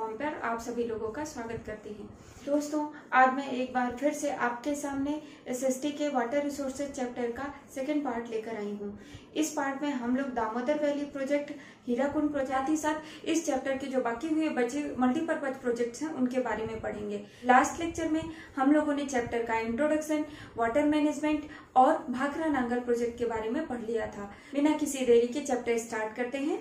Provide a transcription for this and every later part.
Platform पर आप सभी लोगों का स्वागत करती हैं। दोस्तों, आज मैं एक बार फिर से आपके सामने एसएसटी के वाटर रिसोर्सेज चैप्टर का सेकंड पार्ट लेकर आई हूँ। इस पार्ट में हम लोग Damodar valley project Hirakud project ही साथ इस चैप्टर के जो बाकी हुए बचे मल्टीपर्पज प्रोजेक्ट हैं, उनके बारे में पढ़ेंगे। लास्ट लेक्चर में हम लोगों ने चैप्टर का इंट्रोडक्शन वाटर मैनेजमेंट और भाखरा नांगल प्रोजेक्ट के बारे में पढ़ लिया था। बिना किसी देरी के चैप्टर स्टार्ट करते हैं।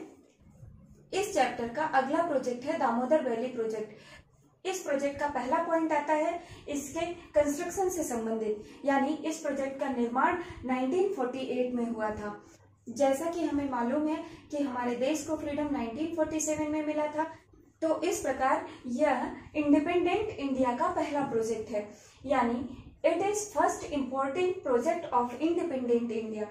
इस चैप्टर का अगला प्रोजेक्ट है दामोदर वैली प्रोजेक्ट इस प्रोजेक्ट का पहला पॉइंट आता है इसके कंस्ट्रक्शन से संबंधित, यानी इस प्रोजेक्ट का निर्माण 1948 में हुआ था। जैसा कि हमें मालूम है कि हमारे देश को फ्रीडम 1947 में मिला था तो इस प्रकार यह इंडिपेंडेंट इंडिया का पहला प्रोजेक्ट है, यानी it is first important project of independent India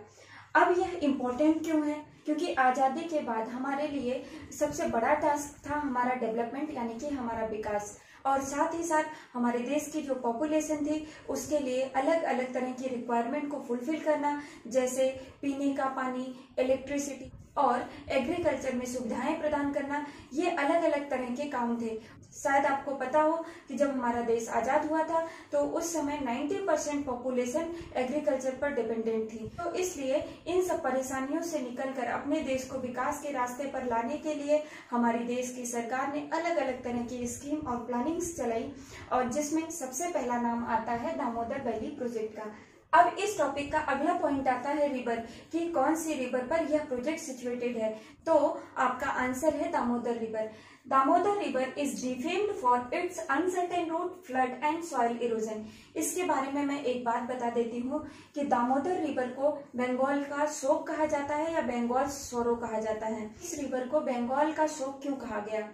अब यह इम्पोर्टेंट क्यों है? क्योंकि आज़ादी के बाद हमारे लिए सबसे बड़ा टास्क था हमारा डेवलपमेंट यानी कि हमारा विकास। और साथ ही साथ हमारे देश की जो पॉपुलेशन थी, उसके लिए अलग अलग तरह की रिक्वायरमेंट को फुलफिल करना, जैसे पीने का पानी इलेक्ट्रिसिटी और एग्रीकल्चर में सुविधाएँ प्रदान करना, ये अलग अलग तरह के काम थे। शायद आपको पता हो कि जब हमारा देश आज़ाद हुआ था तो उस समय 90 परसेंट पॉपुलेशन एग्रीकल्चर पर डिपेंडेंट थी। तो इसलिए इन सब परेशानियों से निकलकर अपने देश को विकास के रास्ते पर लाने के लिए हमारी देश की सरकार ने अलग अलग तरह की स्कीम और प्लानिंग्स चलाई, और जिसमें सबसे पहला नाम आता है दामोदर वैली प्रोजेक्ट का। अब इस टॉपिक का अगला पॉइंट आता है रिवर कि कौन सी रिवर पर यह प्रोजेक्ट सिचुएटेड है? तो आपका आंसर है Damodar river Damodar river is defamed for its uncertain route flood and soil erosion इसके बारे में मैं एक बात बता देती हूँ कि दामोदर रिवर को बंगाल का शोक कहा जाता है या बंगाल सोरो कहा जाता है? इस रिवर को बंगाल का शोक क्यों कहा गया?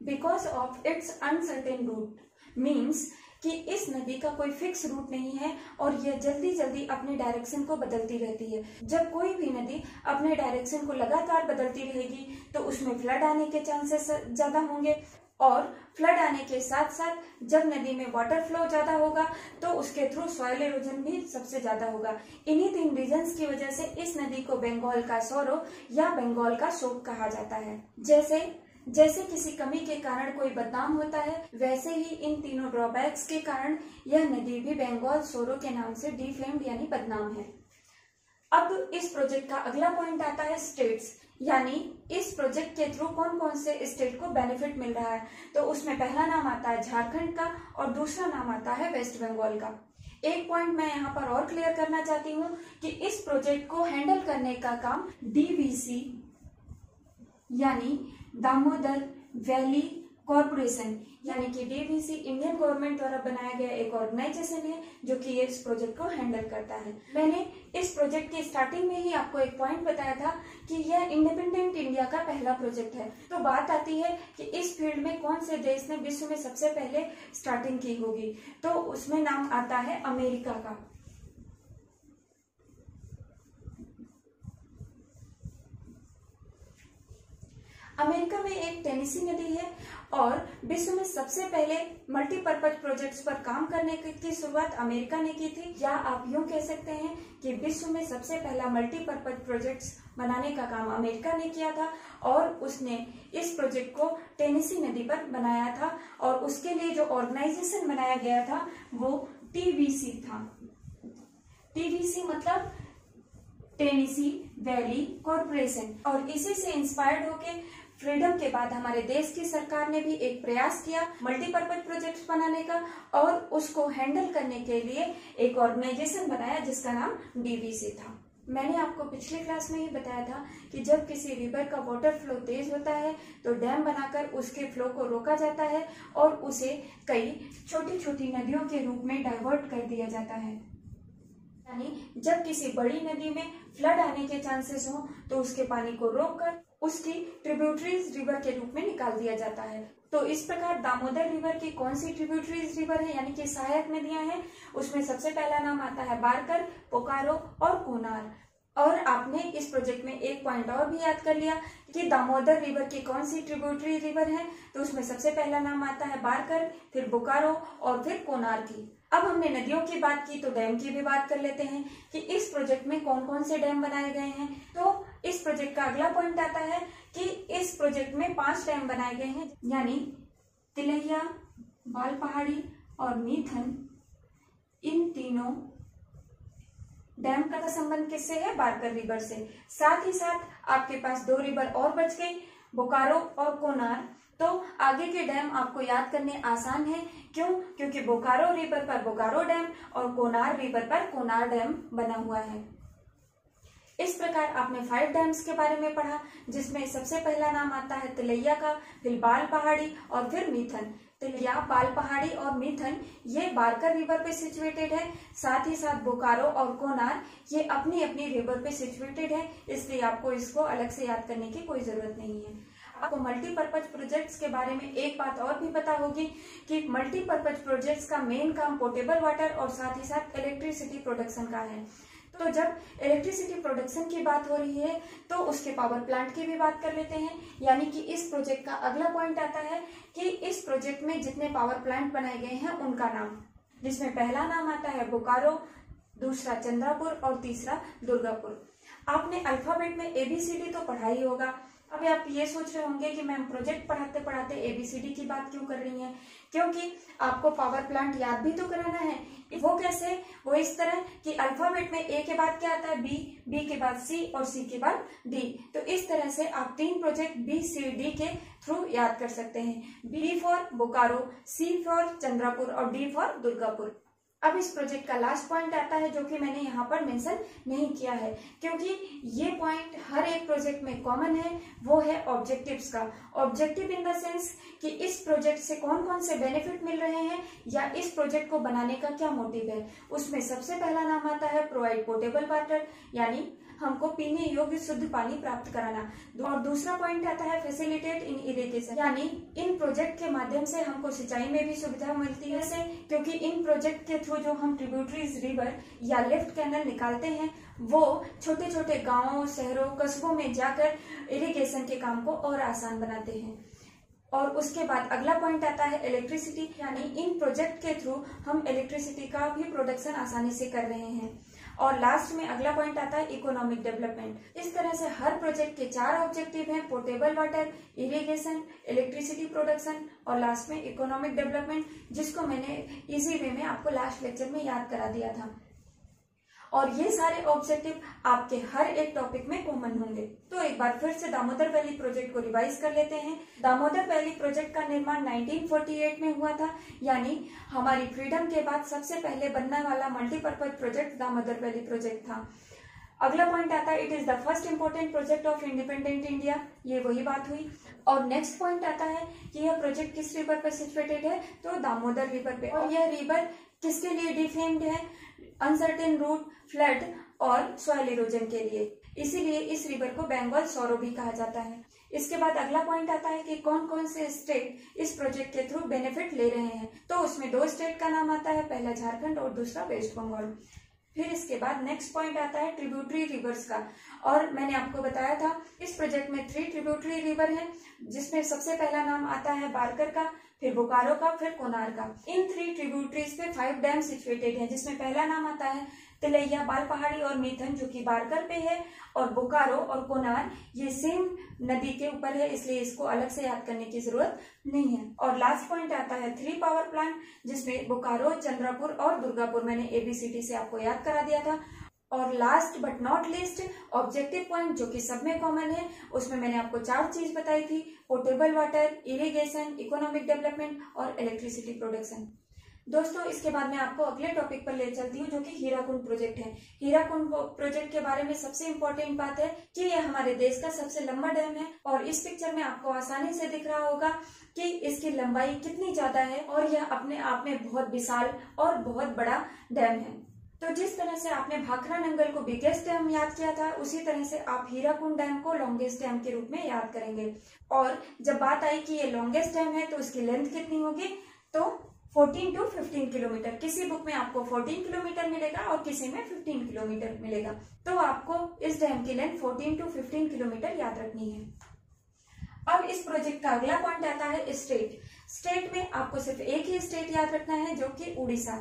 Because of its uncertain route means कि इस नदी का कोई फिक्स रूट नहीं है और यह जल्दी जल्दी अपने डायरेक्शन को बदलती रहती है। जब कोई भी नदी अपने डायरेक्शन को लगातार बदलती रहेगी तो उसमें फ्लड आने के चांसेस ज़्यादा होंगे और फ्लड आने के साथ साथ जब नदी में वाटर फ्लो ज़्यादा होगा तो उसके थ्रू सॉयल इरोजन भी सबसे ज़्यादा होगा। इन्हीं तीन रीजन की वजह से इस नदी को बंगाल का सौरो या बंगाल का शोक कहा जाता है। जैसे जैसे किसी कमी के कारण कोई बदनाम होता है, वैसे ही इन तीनों ड्रॉबैक्स के कारण यह नदी भी बंगाल सोरो के नाम से डिफेम्ड यानी बदनाम है। अब इस प्रोजेक्ट का अगला पॉइंट आता है स्टेट्स यानी इस प्रोजेक्ट के थ्रू कौन कौन से स्टेट को बेनिफिट मिल रहा है। तो उसमें पहला नाम आता है झारखंड का और दूसरा नाम आता है वेस्ट बंगाल का। एक पॉइंट मैं यहाँ पर और क्लियर करना चाहती हूँ कि इस प्रोजेक्ट को हैंडल करने का काम डीवीसी यानी दामोदर वैली कॉरपोरेशन, यानी कि डीवीसी इंडियन गवर्नमेंट द्वारा बनाया गया एक ऑर्गेनाइजेशन है, जो कि ये इस प्रोजेक्ट को हैंडल करता है। मैंने इस प्रोजेक्ट की स्टार्टिंग में ही आपको एक पॉइंट बताया था कि यह इंडिपेंडेंट इंडिया का पहला प्रोजेक्ट है। तो बात आती है कि इस फ़ील्ड में कौन से देश ने विश्व में सबसे पहले स्टार्टिंग की होगी। तो उसमें नाम आता है अमेरिका का। अमेरिका में एक टेनिसी नदी है और विश्व में सबसे पहले मल्टीपर्पज प्रोजेक्ट्स पर काम करने की शुरुआत अमेरिका ने की थी। या आप यूँ कह सकते हैं कि विश्व में सबसे पहला मल्टीपर्पज प्रोजेक्ट्स बनाने का काम अमेरिका ने किया था और उसने इस प्रोजेक्ट को टेनिसी नदी पर बनाया था और उसके लिए जो ऑर्गेनाइजेशन बनाया गया था वो टीवीसी था। टीवीसी मतलब टेनिसी वैली कॉरपोरेशन। और इसी से इंस्पायर्ड होके फ्रीडम के बाद हमारे देश की सरकार ने भी एक प्रयास किया मल्टीपर्पज प्रोजेक्ट बनाने का और उसको हैंडल करने के लिए एक ऑर्गेनाइजेशन बनाया जिसका नाम डीवीसी था। मैंने आपको पिछले क्लास में ही बताया था कि जब किसी रिवर का वाटर फ्लो तेज होता है तो डैम बनाकर उसके फ्लो को रोका जाता है और उसे कई छोटी छोटी नदियों के रूप में डाइवर्ट कर दिया जाता है। यानी जब किसी बड़ी नदी में फ्लड आने के चांसेस हो तो उसके पानी को रोककर उसकी ट्रिब्यूटरीज रिवर के रूप में निकाल दिया जाता है। तो इस प्रकार दामोदर रिवर की कौन सी ट्रिब्यूटरीज रिवर है, यानी कि सहायक नदियाँ हैं, उसमें सबसे पहला नाम आता है बारकर, पोकारो और कोनार। और आपने इस प्रोजेक्ट में एक पॉइंट और भी याद कर लिया कि दामोदर रिवर की कौन सी ट्रिब्यूटरी रिवर है तो उसमें सबसे पहला नाम आता है बारकर, फिर बोकारो और फिर कोनार की। अब हमने नदियों की बात की तो डैम की भी बात कर लेते हैं कि इस प्रोजेक्ट में कौन कौन से डैम बनाए गए हैं। तो इस प्रोजेक्ट का अगला पॉइंट आता है कि इस प्रोजेक्ट में पाँच डैम बनाए गए हैं, यानी तिलैया, बाल पहाड़ी और मीथन इन तीनों डैम का संबंध किससे है? बारकर रिवर से। साथ ही साथ आपके पास दो रिवर और बच गई बोकारो और कोनार। तो आगे के डैम आपको याद करने आसान है। क्यों? क्योंकि बोकारो रिवर पर बोकारो डैम और कोनार रिवर पर कोनार डैम बना हुआ है। इस प्रकार आपने फाइव डैम्स के बारे में पढ़ा, जिसमें सबसे पहला नाम आता है तिलैया का, फिर बाल पहाड़ी और फिर मीथन। तिलैया, बाल पहाड़ी और मीथन, ये बारकर रिवर पे सिचुएटेड है। साथ ही साथ बोकारो और कोनार, ये अपनी अपनी रिवर पे सिचुएटेड है, इसलिए आपको इसको अलग से याद करने की कोई ज़रूरत नहीं है। आपको मल्टीपर्पज प्रोजेक्ट्स के बारे में एक बात और भी पता होगी कि मल्टीपर्पज प्रोजेक्ट्स का मेन काम पोर्टेबल वाटर और साथ ही साथ इलेक्ट्रिसिटी प्रोडक्शन का है। तो जब इलेक्ट्रिसिटी प्रोडक्शन की बात हो रही है तो उसके पावर प्लांट की भी बात कर लेते हैं। यानी कि इस प्रोजेक्ट का अगला पॉइंट आता है कि इस प्रोजेक्ट में जितने पावर प्लांट बनाए गए हैं, उनका नाम। जिसमें पहला नाम आता है बोकारो, दूसरा चंद्रापुर और तीसरा दुर्गापुर। आपने अल्फ़ाबेट में एबीसीडी तो पढ़ा ही होगा। अभी आप ये सोच रहे होंगे कि मैम प्रोजेक्ट पढ़ाते पढ़ाते एबीसीडी की बात क्यों कर रही हैं? क्योंकि आपको पावर प्लांट याद भी तो कराना है। वो कैसे? वो इस तरह कि अल्फ़ाबेट में ए के बाद क्या आता है? बी बी के बाद सी और सी के बाद डी तो इस तरह से आप तीन प्रोजेक्ट बी सी डी के थ्रू याद कर सकते हैं। B for Bokaro C for Chandrapur और डी फॉर दुर्गापुर। अब इस प्रोजेक्ट का लास्ट पॉइंट आता है जो कि मैंने यहाँ पर मेंशन नहीं किया है, क्योंकि ये पॉइंट हर एक प्रोजेक्ट में कॉमन है, वो है ऑब्जेक्टिव्स का। ऑब्जेक्टिव इन द सेंस कि इस प्रोजेक्ट से कौन कौन से बेनिफिट मिल रहे हैं, या इस प्रोजेक्ट को बनाने का क्या मोटिव है। उसमें सबसे पहला नाम आता है प्रोवाइड पोर्टेबल वाटर यानी हमको पीने योग्य शुद्ध पानी प्राप्त कराना। और दूसरा पॉइंट आता है फैसिलिटेट इन इरिगेशन यानी इन प्रोजेक्ट के माध्यम से हमको सिंचाई में भी सुविधा मिलती है, क्योंकि इन प्रोजेक्ट के थ्रू जो हम ट्रिब्यूटरीज रिवर या लेफ़्ट कैनल निकालते हैं, वो छोटे छोटे गाँव, शहरों, कस्बों में जाकर इरिगेशन के काम को और आसान बनाते हैं। और उसके बाद अगला पॉइंट आता है इलेक्ट्रिसिटी यानी इन प्रोजेक्ट के थ्रू हम इलेक्ट्रिसिटी का भी प्रोडक्शन आसानी से कर रहे हैं। और लास्ट में अगला पॉइंट आता है इकोनॉमिक डेवलपमेंट इस तरह से हर प्रोजेक्ट के चार ऑब्जेक्टिव हैं portable water irrigation electricity production और लास्ट में इकोनॉमिक डेवलपमेंट जिसको मैंने इजी वे में आपको लास्ट लेक्चर में याद करा दिया था। और ये सारे ऑब्जेक्टिव आपके हर एक टॉपिक में कॉमन होंगे। तो एक बार फिर से दामोदर वैली प्रोजेक्ट को रिवाइज कर लेते हैं। दामोदर वैली प्रोजेक्ट का निर्माण 1948 में हुआ था, यानी हमारी फ्रीडम के बाद सबसे पहले बनने वाला multipurpose project Damodar valley project था। अगला पॉइंट आता है it is the first important project of independent India ये वही बात हुई। और नेक्स्ट पॉइंट आता है, कि यह प्रोजेक्ट किस रिवर पर सिचुएटेड है? तो दामोदर रिवर पे। और यह रिवर किसके लिए डिफेम्ड है? अनसर्टेन रूट फ्लड और सॉइल इरोजन के लिए। इसीलिए इस रिवर को बंगाल सौरो भी कहा जाता है। इसके बाद अगला पॉइंट आता है कि कौन कौन से स्टेट इस प्रोजेक्ट के थ्रू बेनिफिट ले रहे हैं। तो उसमें दो स्टेट का नाम आता है, पहला झारखंड और दूसरा वेस्ट बंगाल। फिर इसके बाद नेक्स्ट पॉइंट आता है ट्रिब्यूटरी रिवर्स का। और मैंने आपको बताया था, इस प्रोजेक्ट में थ्री ट्रिब्यूटरी रिवर है, जिसमें सबसे पहला नाम आता है बारकर का। फिर बोकारो का, फिर कोनार का। इन थ्री ट्रिब्यूटरीज पे फाइव डैम सिचुएटेड है, जिसमें पहला नाम आता है तिलैया बाल पहाड़ी और मीथन, जो कि बारकर पे है, और बोकारो और कोनार, ये सेम नदी के ऊपर है, इसलिए इसको अलग से याद करने की ज़रूरत नहीं है। और लास्ट पॉइंट आता है थ्री पावर प्लांट जिसमें बोकारो, चंद्रापुर और दुर्गापुर, मैंने एबीसीटी से आपको याद करा दिया था। और last but not least objective point जो कि सब में कॉमन है, उसमें मैंने आपको चार चीज़ बताई थी portable water irrigation economic development और इलेक्ट्रिसिटी प्रोडक्शन दोस्तों, इसके बाद मैं आपको अगले टॉपिक पर ले चलती हूँ जो कि हीराकुंड प्रोजेक्ट है। हीराकुंड प्रोजेक्ट के बारे में सबसे इम्पोर्टेंट बात है कि यह हमारे देश का सबसे लंबा डैम है और इस पिक्चर में आपको आसानी से दिख रहा होगा कि इसकी लंबाई कितनी ज़्यादा है और यह अपने आप में बहुत विशाल और बहुत बड़ा डैम है। तो जिस तरह से आपने भाखरा नंगल को बिगेस्ट डैम याद किया था, उसी तरह से आप हीराकुंड डैम को लॉन्गेस्ट डैम के रूप में याद करेंगे। और जब बात आई कि ये लॉन्गेस्ट डैम है तो उसकी लेंथ कितनी होगी? तो 14 टू 15 किलोमीटर। किसी बुक में आपको 14 किलोमीटर मिलेगा और किसी में 15 किलोमीटर मिलेगा। तो आपको इस डैम की लेंथ 14 टू 15 किलोमीटर याद रखनी है। अब इस प्रोजेक्ट का अगला पॉइंट आता है स्टेट स्टेट में आपको सिर्फ़ एक ही स्टेट याद रखना है, जो कि उड़ीसा।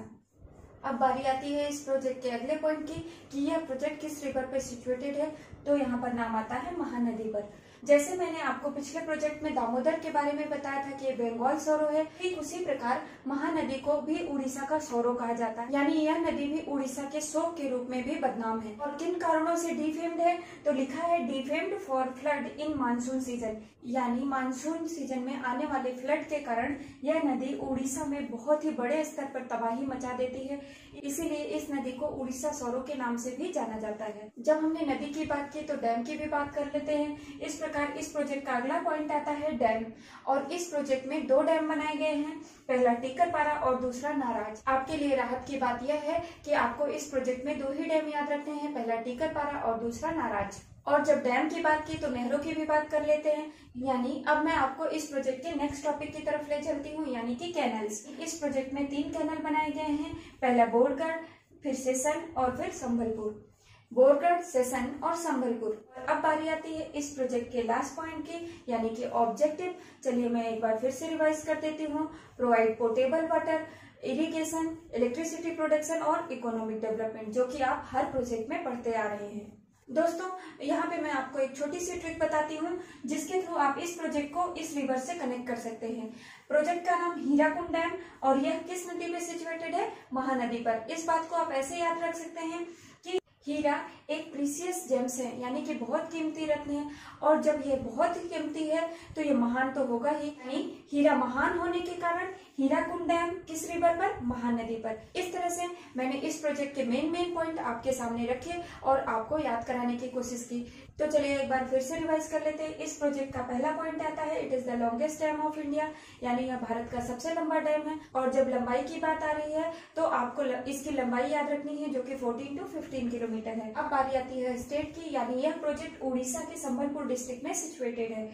अब बारी आती है इस प्रोजेक्ट के अगले पॉइंट की, कि यह प्रोजेक्ट किस रिवर पर सिचुएटेड है? तो यहाँ पर नाम आता है महानदी पर। जैसे मैंने आपको पिछले प्रोजेक्ट में दामोदर के बारे में बताया था कि बंगाल सौरो है, ठीक उसी प्रकार महानदी को भी उड़ीसा का सौरो कहा जाता है। यानी यह नदी भी उड़ीसा के शोक के रूप में भी बदनाम है। और किन कारणों से डिफेम्ड है? तो लिखा है defamed for flood in monsoon season यानी मानसून सीज़न में आने वाले फ्लड के कारण यह नदी उड़ीसा में बहुत ही बड़े स्तर पर तबाही मचा देती है। इसीलिए इस नदी को उड़ीसा सौरों के नाम से भी जाना जाता है। जब हमने नदी की बात की तो डैम की भी बात कर लेते हैं। इस प्रकार इस प्रोजेक्ट का अगला पॉइंट आता है डैम। और इस प्रोजेक्ट में दो डैम बनाए गए हैं, पहला टीकरपारा और दूसरा नाराज़। आपके लिए राहत की बात यह है कि आपको इस प्रोजेक्ट में दो ही डैम याद रखने हैं, पहला टीकरपारा और दूसरा नाराज़। और जब डैम की बात की तो नहरों की भी बात कर लेते हैं। यानी अब मैं आपको इस प्रोजेक्ट के नेक्स्ट टॉपिक की तरफ़ ले चलती हूँ, यानी कि कैनल्स इस प्रोजेक्ट में तीन कैनल बनाए गए हैं। पहला बोरगढ़, फिर सेसन और फिर संबलपुर। बोरगढ़, सेसन और संबलपुर। अब बारी आती है इस प्रोजेक्ट के लास्ट पॉइंट की, यानी कि ऑब्जेक्टिव चलिए मैं एक बार फिर से रिवाइज कर देती हूँ। Provide portable water irrigation electricity production और इकोनॉमिक डेवलपमेंट जो कि आप हर प्रोजेक्ट में पढ़ते आ रहे हैं। दोस्तों, यहाँ पे मैं आपको एक छोटी सी ट्रिक बताती हूँ, जिसके थ्रू आप इस प्रोजेक्ट को इस रिवर से कनेक्ट कर सकते हैं। प्रोजेक्ट का नाम हीराकुंड डैम और यह किस नदी पे सिचुएटेड है? महानदी पर। इस बात को आप ऐसे याद रख सकते हैं कि हीरा एक प्रीसियस जेम्स है, यानी कि बहुत कीमती रत्न है। और जब ये बहुत ही कीमती है तो ये महान तो होगा ही। यानी हीरा महान होने के कारण हीराकुंड डैम किस रिवर पर? महानदी पर। इस तरह से मैंने इस प्रोजेक्ट के मेन मेन पॉइंट आपके सामने रखे और आपको याद कराने की कोशिश की। तो चलिए एक बार फिर से रिवाइज कर लेते हैं। इस प्रोजेक्ट का पहला पॉइंट आता है। It is the longest dam of India यानी यह भारत का सबसे लंबा डैम है। और जब लंबाई की बात आ रही है तो आपको इसकी लंबाई याद रखनी है, जो कि 14 टू 15 किलोमीटर है। अब बारी आती है स्टेट की, यानी यह प्रोजेक्ट उड़ीसा के संबलपुर डिस्ट्रिक्ट में सिचुएटेड है।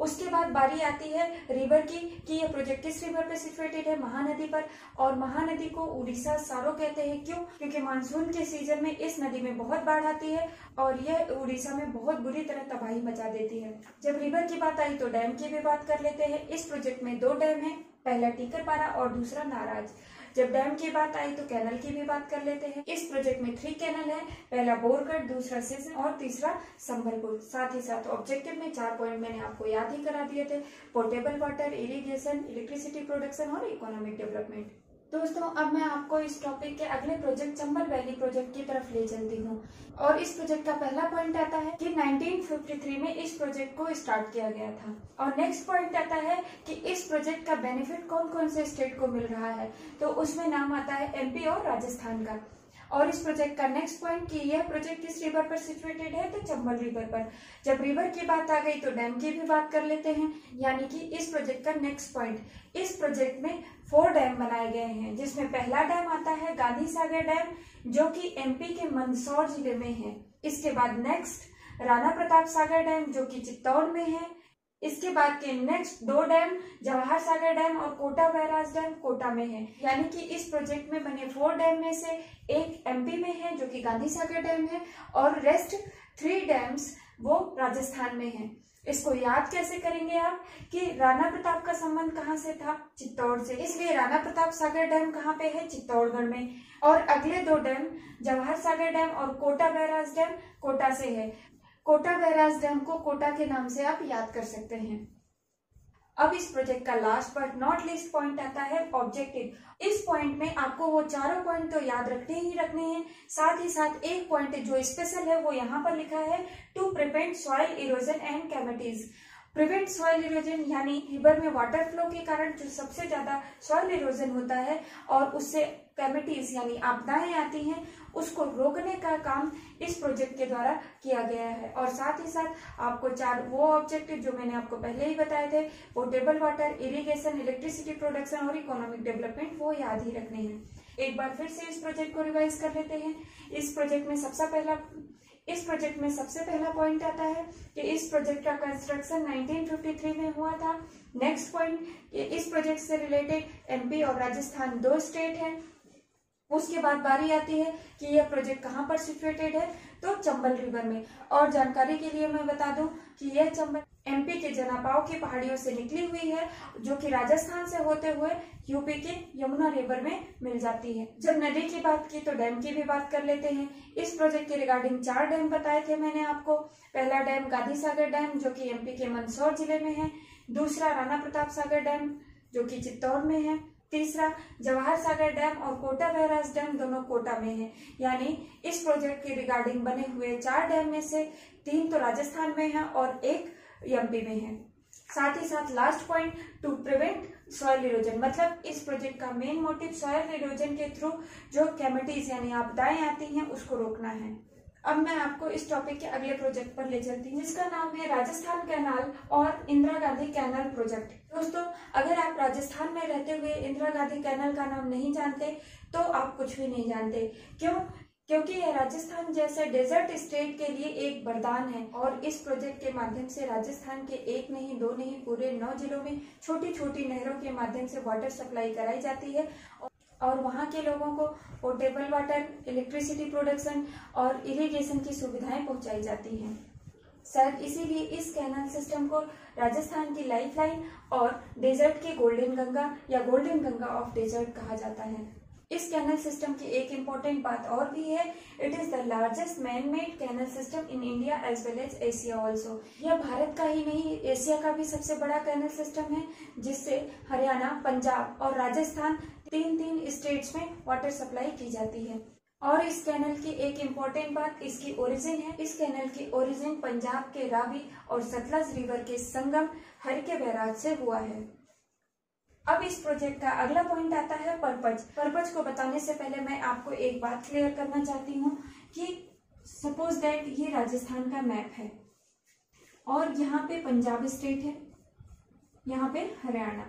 उसके बाद बारी आती है रिवर की, कि यह प्रोजेक्ट किस रिवर पे सिचुएटेड है, महानदी पर? और महानदी को उड़ीसा सारो कहते हैं। क्यों? क्योंकि मानसून के सीज़न में इस नदी में बहुत बाढ़ आती है और यह उड़ीसा में बहुत बुरी तरह तबाही मचा देती है। जब रिवर की बात आई तो डैम की भी बात कर लेते हैं। इस प्रोजेक्ट में दो डैम है, पहला टीकरपारा और दूसरा नाराज़। जब डैम की बात आई तो कैनल की भी बात कर लेते हैं। इस प्रोजेक्ट में थ्री कैनल है, पहला बोरगढ़, दूसरा सीज़न और तीसरा संबलपुर। साथ ही साथ ऑब्जेक्टिव में चार पॉइंट मैंने आपको याद ही करा दिए थे portable water irrigation electricity production और इकोनॉमिक डेवलपमेंट दोस्तों, अब मैं आपको इस टॉपिक के अगले प्रोजेक्ट चंबल वैली प्रोजेक्ट की तरफ़ ले चलती हूँ। और इस प्रोजेक्ट का पहला पॉइंट आता है कि 1953 में इस प्रोजेक्ट को स्टार्ट किया गया था। और नेक्स्ट पॉइंट आता है कि इस प्रोजेक्ट का बेनिफिट कौन कौन से स्टेट को मिल रहा है। तो उसमें नाम आता है एमपी और राजस्थान का। और इस प्रोजेक्ट का नेक्स्ट पॉइंट कि यह प्रोजेक्ट किस रिवर पर सिचुएटेड है? तो चंबल रिवर पर। जब रिवर की बात आ गई तो डैम की भी बात कर लेते हैं। यानी कि इस प्रोजेक्ट का नेक्स्ट पॉइंट इस प्रोजेक्ट में फोर डैम बनाए गए हैं, जिसमें पहला डैम आता है गांधी सागर डैम जो कि एमपी के मंदसौर ज़िले में है। इसके बाद नेक्स्ट राणा प्रताप सागर डैम जो कि चित्तौड़ में है। इसके बाद के नेक्स्ट दो डैम जवाहर सागर डैम और कोटा बैराज डैम कोटा में है। यानी कि इस प्रोजेक्ट में बने फोर डैम में से एक एमपी में है, जो कि गांधी सागर डैम है, और रेस्ट थ्री डैम्स वो राजस्थान में है। इसको याद कैसे करेंगे आप कि राणा प्रताप का संबंध कहाँ से था? चित्तौड़ से। इसलिए राणा प्रताप सागर डैम कहाँ पे है? चित्तौड़गढ़ में। और अगले दो डैम जवाहर सागर डैम और कोटा बैराज डैम कोटा से है। कोटा बैराज डैम को कोटा के नाम से आप याद कर सकते हैं। अब इस प्रोजेक्ट का last but not least point आता है ऑब्जेक्टिव इस पॉइंट में आपको वो चारों पॉइंट तो याद रखने ही रखने हैं। साथ ही साथ एक पॉइंट जो स्पेशल है, वो यहाँ पर लिखा है to prevent soil erosion and calamities prevent soil erosion, यानी रिवर में वाटर फ्लो के कारण जो सबसे ज़्यादा सॉइल इरोजन होता है और उससे कैमिटीज यानी आपदाएँ आती हैं, उसको रोकने का काम इस प्रोजेक्ट के द्वारा किया गया है। और साथ ही साथ आपको चार वो ऑब्जेक्टिव जो मैंने आपको पहले ही बताए थे portable water irrigation electricity production और इकोनॉमिक डेवलपमेंट वो याद ही रखने हैं। एक बार फिर से इस प्रोजेक्ट को रिवाइज कर लेते हैं। इस प्रोजेक्ट में सबसे पहला इस प्रोजेक्ट में सबसे पहला पॉइंट आता है कि इस प्रोजेक्ट का कंस्ट्रक्शन 1953 में हुआ था। नेक्स्ट पॉइंट इस प्रोजेक्ट से रिलेटेड एमपी और राजस्थान दो स्टेट हैं। उसके बाद बारी आती है कि यह प्रोजेक्ट कहाँ पर सिचुएटेड है। तो चंबल रिवर में। और जानकारी के लिए मैं बता दूँ कि यह चंबल एमपी के जनापाव की पहाड़ियों से निकली हुई है, जो कि राजस्थान से होते हुए यूपी के यमुना रिवर में मिल जाती है। जब नदी की बात की तो डैम की भी बात कर लेते हैं। इस प्रोजेक्ट के रिगार्डिंग चार डैम बताए थे मैंने आपको। पहला डैम गांधी सागर डैम जो कि एमपी के मंदसौर ज़िले में है। दूसरा राणा प्रताप सागर डैम जो कि चित्तौड़ में है। तीसरा जवाहर सागर डैम और कोटा बैराज डैम दोनों कोटा में है। यानी इस प्रोजेक्ट के रिगार्डिंग बने हुए चार डैम में से तीन तो राजस्थान में है और एक एमपी में है। साथ ही साथ last point to prevent soil erosion मतलब इस प्रोजेक्ट का मेन मोटिव सॉयल इरोजन के थ्रू जो कैमिटीज यानी आपदाएँ आती हैं, उसको रोकना है। अब मैं आपको इस टॉपिक के अगले प्रोजेक्ट पर ले चलती हूँ, जिसका नाम है राजस्थान कैनाल और इंदिरा गांधी कैनल प्रोजेक्ट दोस्तों, अगर आप राजस्थान में रहते हुए इंदिरा गांधी कैनल का नाम नहीं जानते तो आप कुछ भी नहीं जानते। क्यों? क्योंकि यह राजस्थान जैसे डेजर्ट स्टेट के लिए एक वरदान है और इस प्रोजेक्ट के माध्यम से राजस्थान के एक नहीं, दो नहीं, पूरे नौ जिलों में छोटी छोटी नहरों के माध्यम से वाटर सप्लाई कराई जाती है और वहाँ के लोगों को पोर्टेबल वाटर इलेक्ट्रिसिटी प्रोडक्शन और इरिगेशन की सुविधाएँ पहुंचाई जाती हैं। शायद इसीलिए इस कैनल सिस्टम को राजस्थान की लाइफलाइन और डेजर्ट के गोल्डन गंगा या गोल्डन गंगा ऑफ़ डेजर्ट कहा जाता है। इस कैनल सिस्टम की एक इम्पोर्टेंट बात और भी है it is the largest man made canal system in India as well as Asia also यह भारत का ही नहीं एशिया का भी सबसे बड़ा कैनल सिस्टम है, जिससे हरियाणा, पंजाब और राजस्थान तीन तीन स्टेट्स में वाटर सप्लाई की जाती है। और इस कैनल की एक इम्पोर्टेंट बात, इसकी ओरिजिन है। इस कैनल की ओरिजिन पंजाब के रावी और सतलज रिवर के संगम हर के बैराज से हुआ है। अब इस प्रोजेक्ट का अगला पॉइंट आता है पर्पज पर्पज को बताने से पहले मैं आपको एक बात क्लियर करना चाहती हूँ कि सपोज़ दैट ये राजस्थान का मैप है और यहाँ पे पंजाब स्टेट है, यहाँ पे हरियाणा।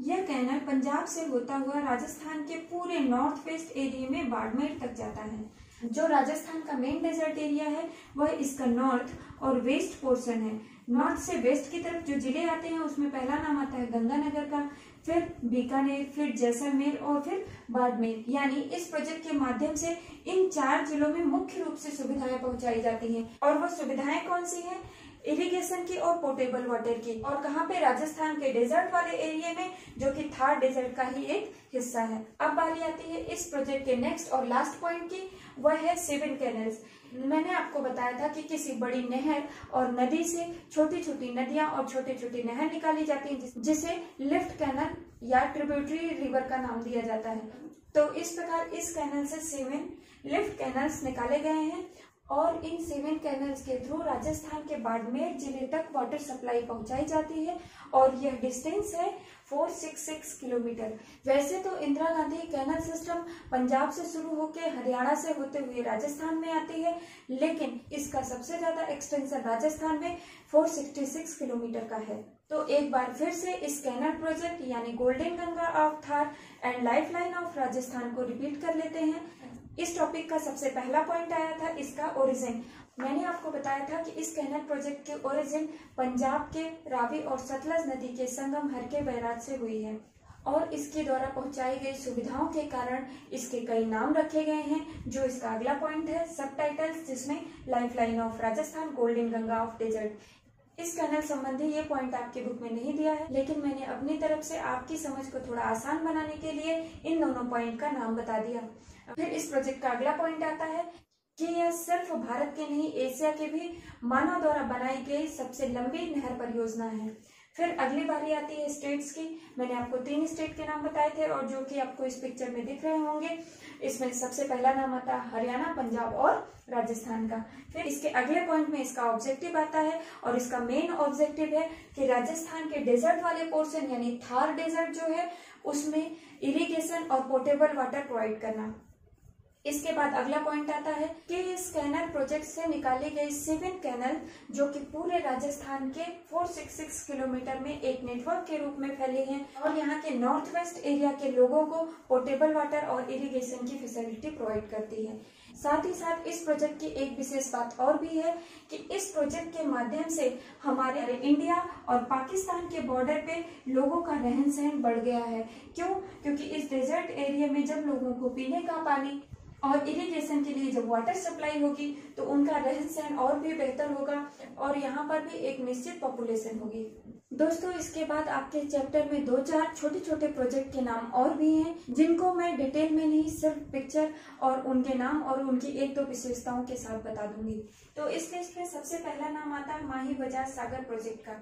यह कैनल पंजाब से होता हुआ राजस्थान के पूरे नॉर्थ वेस्ट एरिया में बाड़मेर तक जाता है। जो राजस्थान का मेन डेजर्ट एरिया है, वह इसका नॉर्थ और वेस्ट पोर्शन है। नॉर्थ से वेस्ट की तरफ़ जो ज़िले आते हैं, उसमें पहला नाम आता है गंगानगर का फिर बीकानेर, फिर जैसलमेर और फिर बाड़मेर। यानी इस प्रोजेक्ट के माध्यम से इन चार जिलों में मुख्य रूप से सुविधाएँ पहुंचाई जाती हैं। और वो सुविधाएँ कौन सी हैं? इरिगेशन की और पोर्टेबल वाटर की। और कहाँ पे? राजस्थान के डेजर्ट वाले एरिया में, जो कि थार डेजर्ट का ही एक हिस्सा है। अब बारी आती है इस प्रोजेक्ट के नेक्स्ट और लास्ट पॉइंट की। वह है सेवन कैनल्स मैंने आपको बताया था कि किसी बड़ी नहर और नदी से छोटी छोटी नदियाँ और छोटे छोटे नहर निकाली जाती हैं, जिसे लिफ्ट कैनल या ट्रिब्यूटरी रिवर का नाम दिया जाता है। तो इस प्रकार इस कैनल से सेवन लिफ्ट कैनल्स निकाले गए हैं और इन सेवन कैनल्स के थ्रू राजस्थान के बाड़मेर ज़िले तक वाटर सप्लाई पहुंचाई जाती है और यह डिस्टेंस है 466 किलोमीटर। वैसे तो इंदिरा गांधी कैनल सिस्टम पंजाब से शुरू होकर हरियाणा से होते हुए राजस्थान में आती है, लेकिन इसका सबसे ज़्यादा एक्सटेंशन राजस्थान में 466 किलोमीटर का है। तो एक बार फिर से इस कैनल प्रोजेक्ट यानी golden Ganga of Thar and life line of Rajasthan को रिपीट कर लेते हैं। इस टॉपिक का सबसे पहला पॉइंट आया था, इसका ओरिजिन मैंने आपको बताया था कि इस कैनल प्रोजेक्ट के ओरिजिन पंजाब के रावी और सतलज नदी के संगम हर के बैराज से हुई है और इसके द्वारा पहुंचाई गई सुविधाओं के कारण इसके कई नाम रखे गए हैं, जो इसका अगला पॉइंट है सब जिसमें life line of Rajasthan golden Ganga of desert इस कैनल संबंधी ये पॉइंट आपके बुक में नहीं दिया है, लेकिन मैंने अपनी तरफ़ से आपकी समझ को थोड़ा आसान बनाने के लिए इन दोनों पॉइंट का नाम बता दिया। फिर इस प्रोजेक्ट का अगला पॉइंट आता है कि यह सिर्फ़ भारत के नहीं एशिया के भी मानव द्वारा बनाई गई सबसे लंबी नहर परियोजना है। फिर अगली बारी आती है स्टेट्स की। मैंने आपको तीन स्टेट के नाम बताए थे और जो कि आपको इस पिक्चर में दिख रहे होंगे। इसमें सबसे पहला नाम आता है हरियाणा, पंजाब और राजस्थान का। फिर इसके अगले पॉइंट में इसका ऑब्जेक्टिव आता है और इसका मेन ऑब्जेक्टिव है कि राजस्थान के डेजर्ट वाले पोर्सन यानी थार डेजर्ट जो है, उसमें इरिगेशन और पोर्टेबल वाटर प्रोवाइड करना। इसके बाद अगला पॉइंट आता है कि इस कैनल प्रोजेक्ट से निकाली गई सेवन कैनल जो कि पूरे राजस्थान के 466 किलोमीटर में एक नेटवर्क के रूप में फैले हैं और यहाँ के नॉर्थ वेस्ट एरिया के लोगों को पोर्टेबल वाटर और इरिगेशन की फैसिलिटी प्रोवाइड करती है। साथ ही साथ इस प्रोजेक्ट की एक विशेष बात और भी है कि इस प्रोजेक्ट के माध्यम से हमारे इंडिया और पाकिस्तान के बॉर्डर पे लोगों का रहन सहन बढ़ गया है। क्यों? क्योंकि इस डेजर्ट एरिया में जब लोगों को पीने का पानी और इरिगेशन के लिए जब वाटर सप्लाई होगी तो उनका रहन सहन और भी बेहतर होगा और यहाँ पर भी एक निश्चित पॉपुलेशन होगी। दोस्तों, इसके बाद आपके चैप्टर में दो चार छोटे छोटे प्रोजेक्ट के नाम और भी हैं, जिनको मैं डिटेल में नहीं, सिर्फ़ पिक्चर और उनके नाम और उनकी एक दो विशेषताओं के साथ बता दूँगी। तो इस लिस्ट में सबसे पहला नाम आता है माही बजाज सागर प्रोजेक्ट का।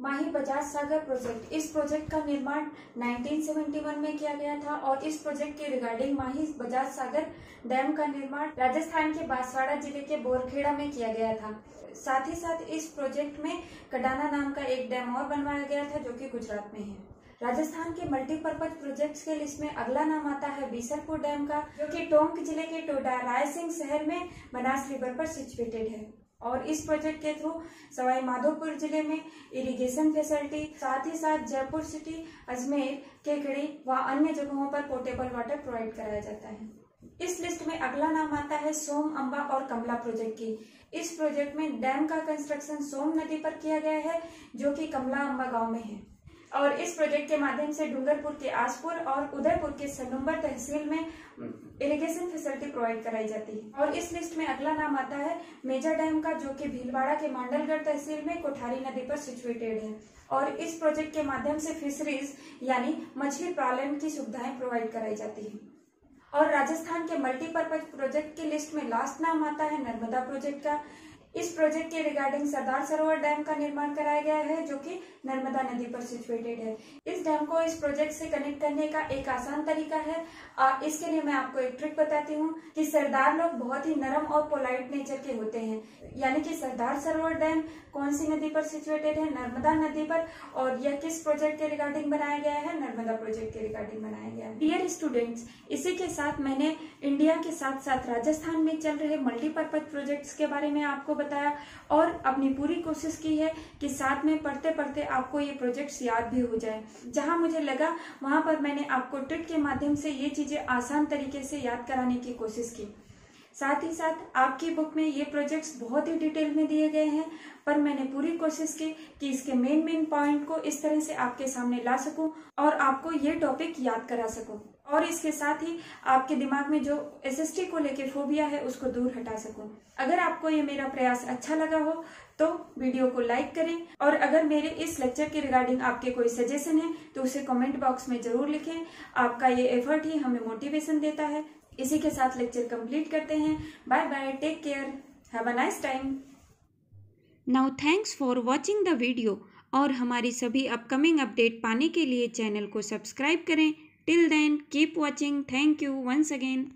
माही बजाज सागर प्रोजेक्ट। इस प्रोजेक्ट का निर्माण 1971 में किया गया था और इस प्रोजेक्ट के रिगार्डिंग माही बजाज सागर डैम का निर्माण राजस्थान के बांसवाड़ा ज़िले के बोरखेड़ा में किया गया था। साथ ही साथ इस प्रोजेक्ट में कडाना नाम का एक डैम और बनवाया गया था जो कि गुजरात में है। राजस्थान के मल्टीपर्पज प्रोजेक्ट्स के लिस्ट में अगला नाम आता है बीसरपुर डैम का, जो कि टोंक ज़िले के टोडा रायसिंह शहर में बनास रिवर पर सिचुएटेड है। और इस प्रोजेक्ट के थ्रू सवाई माधोपुर ज़िले में इरिगेशन फैसिलिटी साथ ही साथ जयपुर सिटी अजमेर, केकड़ी व अन्य जगहों पर पोर्टेबल वाटर प्रोवाइड कराया जाता है। इस लिस्ट में अगला नाम आता है सोम अम्बा और कमला प्रोजेक्ट की। इस प्रोजेक्ट में डैम का कंस्ट्रक्शन सोम नदी पर किया गया है, जो कि कमला अम्बा गाँव में है। और इस प्रोजेक्ट के माध्यम से डूंगरपुर के आसपुर और उदयपुर के सनुम्बर तहसील में इरिगेशन फैसिलिटी प्रोवाइड कराई जाती है। और इस लिस्ट में अगला नाम आता है मेजर डैम का, जो कि भीलवाड़ा के मांडलगढ़ तहसील में कोठारी नदी पर सिचुएटेड है। और इस प्रोजेक्ट के माध्यम से फिशरीज यानी मछली पालन की सुविधाएँ प्रोवाइड कराई जाती है। और राजस्थान के मल्टीपर्पज प्रोजेक्ट की लिस्ट में लास्ट नाम आता है नर्मदा प्रोजेक्ट का। इस प्रोजेक्ट के रिगार्डिंग सरदार सरोवर डैम का निर्माण कराया गया है जो कि नर्मदा नदी पर सिचुएटेड है। इस डैम को इस प्रोजेक्ट से कनेक्ट करने का एक आसान तरीका है। आ, इसके लिए मैं आपको एक ट्रिक बताती हूँ कि सरदार लोग बहुत ही नरम और पोलाइट नेचर के होते हैं। यानी कि सरदार सरोवर डैम कौन सी नदी पर सिचुएटेड है? नर्मदा नदी पर। और यह किस प्रोजेक्ट के रिगार्डिंग बनाया गया है? नर्मदा प्रोजेक्ट के रिगार्डिंग बनाया गया है। डियर स्टूडेंट्स इसी के साथ मैंने इंडिया के साथ साथ राजस्थान में चल रहे मल्टीपर्पज प्रोजेक्ट्स के बारे में आपको बताया और अपनी पूरी कोशिश की है कि साथ में पढ़ते पढ़ते आपको ये प्रोजेक्ट्स याद भी हो जाए। जहाँ मुझे लगा, वहाँ पर मैंने आपको ट्रिक के माध्यम से ये चीज़ें आसान तरीके से याद कराने की कोशिश की। साथ ही साथ, आपकी बुक में ये प्रोजेक्ट्स बहुत ही डिटेल में दिए गए हैं, पर मैंने पूरी कोशिश की कि इसके मेन मेन पॉइंट को इस तरह से आपके सामने ला सकूँ और आपको ये टॉपिक याद करा सकूँ। और इसके साथ ही आपके दिमाग में जो एसएसटी को लेके फोबिया है, उसको दूर हटा सकूँ। अगर आपको ये मेरा प्रयास अच्छा लगा हो तो वीडियो को लाइक करें और अगर मेरे इस लेक्चर के रिगार्डिंग आपके कोई सजेशन है तो उसे कमेंट बॉक्स में ज़रूर लिखें। आपका ये एफर्ट ही हमें मोटिवेशन देता है। इसी के साथ लेक्चर कंप्लीट करते हैं। Bye bye take care have a nice time now thanks for watching the video और हमारी सभी अपकमिंग अपडेट पाने के लिए चैनल को सब्सक्राइब करें। Till then, keep watching. Thank you once again.